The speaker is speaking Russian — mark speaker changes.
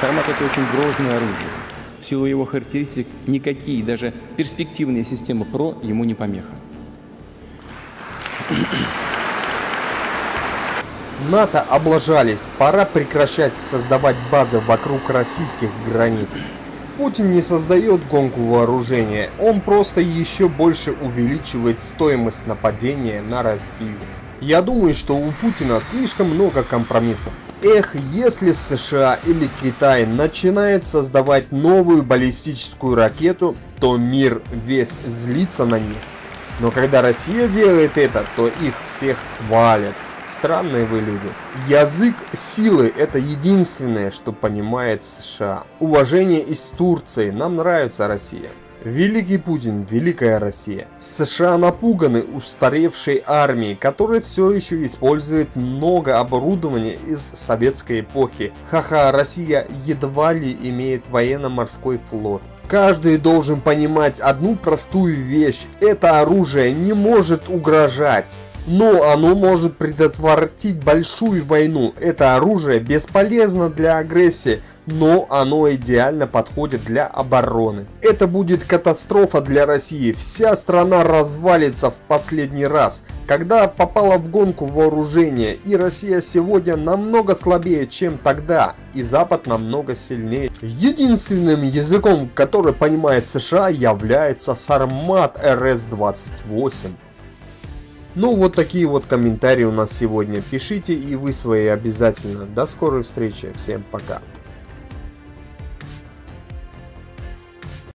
Speaker 1: Сармат это очень грозное оружие. В силу его характеристик никакие, даже перспективные системы ПРО ему не помеха.
Speaker 2: НАТО облажались, пора прекращать создавать базы вокруг российских границ. Путин не создает гонку вооружения, он просто еще больше увеличивает стоимость нападения на Россию. Я думаю, что у Путина слишком много компромиссов. Эх, если США или Китай начинают создавать новую баллистическую ракету, то мир весь злится на них. Но когда Россия делает это, то их всех хвалят. Странные вы люди. Язык силы – это единственное, что понимает США. Уважение из Турции. Нам нравится Россия. Великий Путин, Великая Россия. США напуганы устаревшей армией, которая все еще использует много оборудования из советской эпохи. Ха-ха, Россия едва ли имеет военно-морской флот. Каждый должен понимать одну простую вещь. Это оружие не может угрожать но оно может предотвратить большую войну. Это оружие бесполезно для агрессии, но оно идеально подходит для обороны. Это будет катастрофа для России. Вся страна развалится в последний раз, когда попала в гонку вооружения. И Россия сегодня намного слабее, чем тогда. И Запад намного сильнее. Единственным языком, который понимает США, является Сармат РС-28. Ну, вот такие вот комментарии у нас сегодня. Пишите и вы свои обязательно. До скорой встречи. Всем пока.